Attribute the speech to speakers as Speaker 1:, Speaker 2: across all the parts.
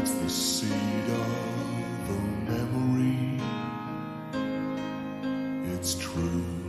Speaker 1: It's the seed of a memory. It's true.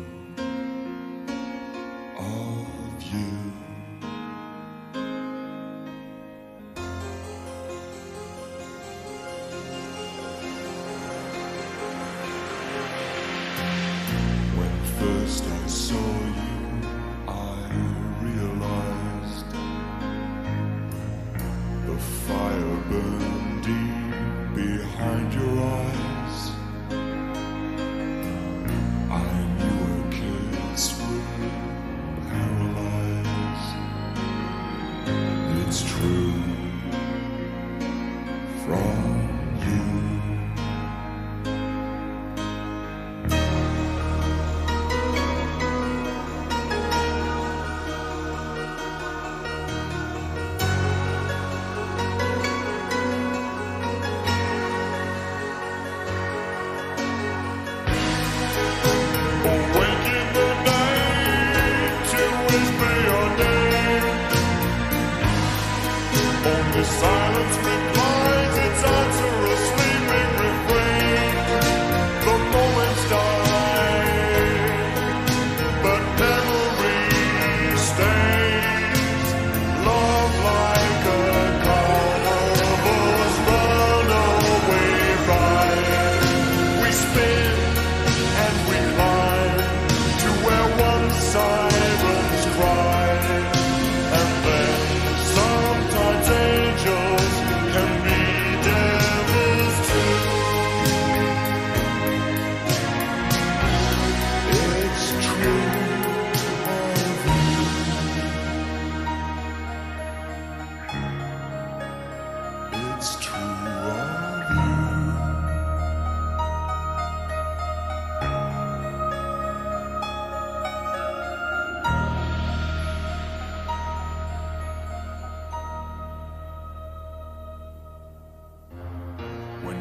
Speaker 1: true.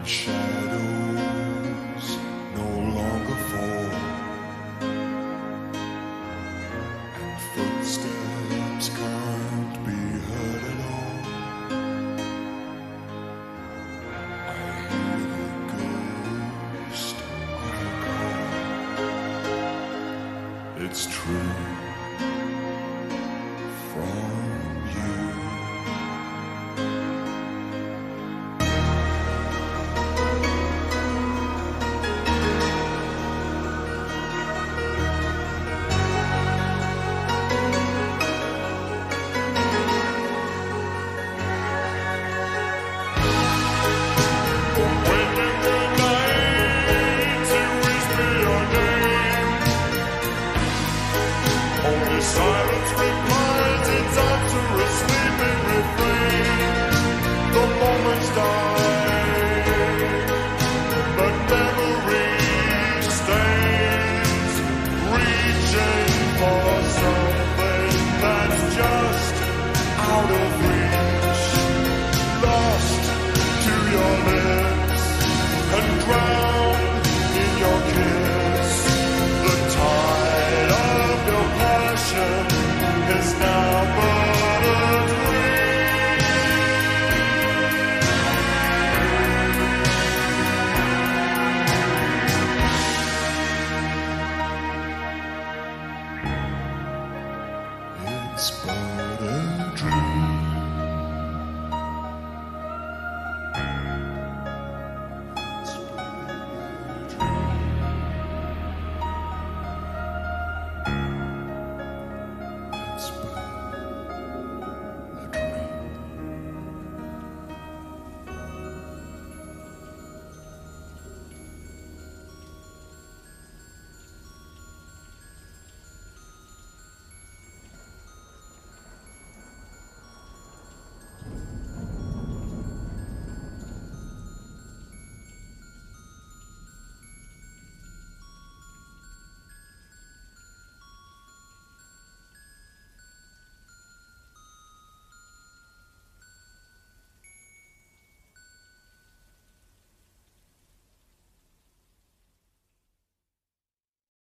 Speaker 1: and shadows no longer fall, and footsteps can't be heard at all. I hear the ghost of a. It's true.